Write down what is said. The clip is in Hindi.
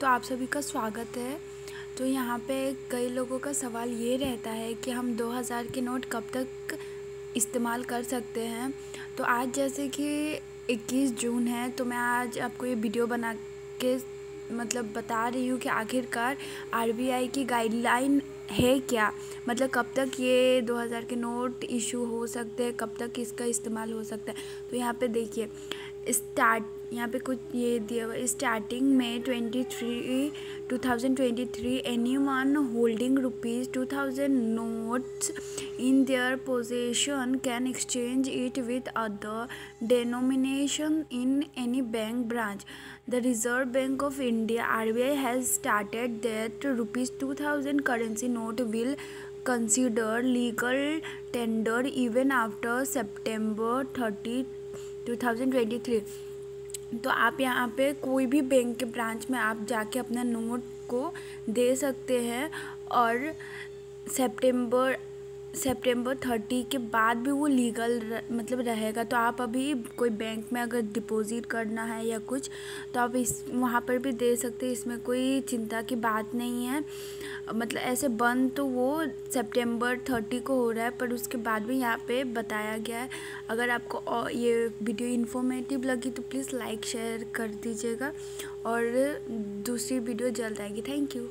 तो आप सभी का स्वागत है। तो यहाँ पे कई लोगों का सवाल ये रहता है कि हम 2000 के नोट कब तक इस्तेमाल कर सकते हैं? तो आज जैसे कि 21 जून है तो मैं आज आपको ये वीडियो बना के मतलब बता रही हूँ कि आखिरकार आरबीआई की गाइडलाइन है क्या? मतलब कब तक ये 2000 के नोट इशू हो सकते हैं? कब तक इसका इस्तेमाल हो सकता है? तो यहाँ पे देखिए स्टार्ट, यहाँ पे कुछ ये दिया हुआ स्टार्टिंग में twenty three two thousand twenty three any one holding rupees two thousand notes in their possession can exchange it with other denomination in any bank branch the Reserve Bank of India R B I has started that rupees two thousand currency note will consider legal tender even after September 30 2023 तो आप यहाँ पे कोई भी बैंक के ब्रांच में आप जाके अपना नोट को दे सकते हैं और सितंबर सितंबर थर्टी के बाद भी वो लीगल मतलब रहेगा तो आप अभी कोई बैंक में अगर डिपॉज़िट करना है या कुछ तो आप इस, वहाँ पर भी दे सकते हैं, इसमें कोई चिंता की बात नहीं है। मतलब ऐसे बंद तो वो सितंबर थर्टी को हो रहा है, पर उसके बाद भी यहाँ पे बताया गया है। अगर आपको ये वीडियो इन्फॉर्मेटिव लगी तो प्लीज़ लाइक शेयर कर दीजिएगा, और दूसरी वीडियो जल्द आएगी। Thank you